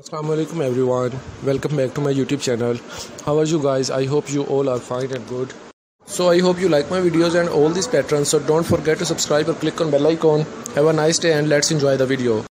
Assalamu alaikum everyone. Welcome back to my youtube channel. How are you guys? I hope you all are fine and good. So i hope you like my videos and all these patterns so don't forget to subscribe or click on bell icon. Have a nice day and let's enjoy the video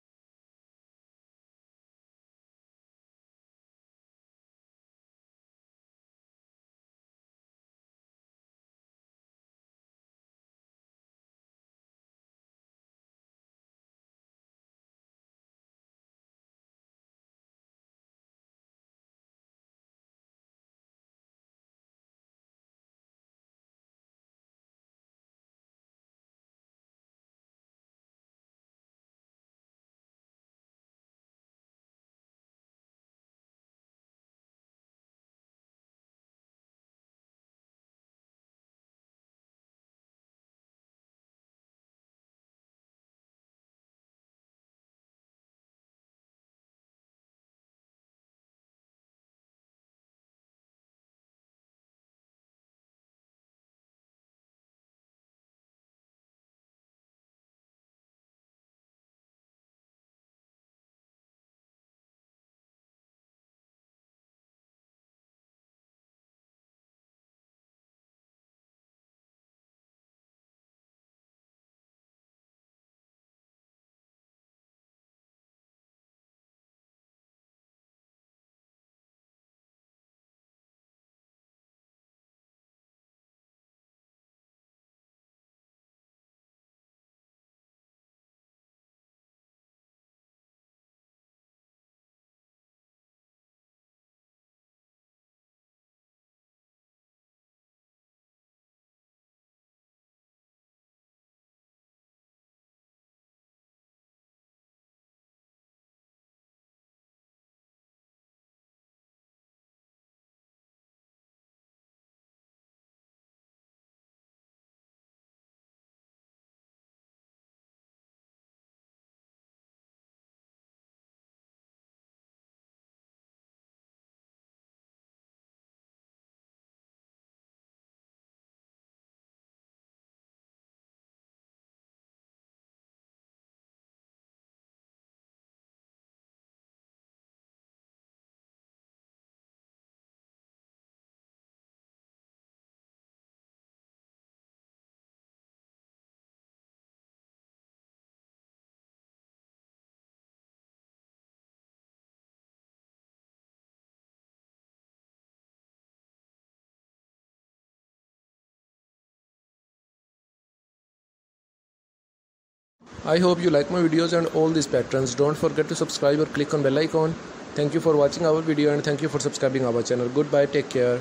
I hope you like my videos and all these patterns. Don't forget to subscribe or click on bell icon. Thank you for watching our video and thank you for subscribing our channel. Goodbye. Take care.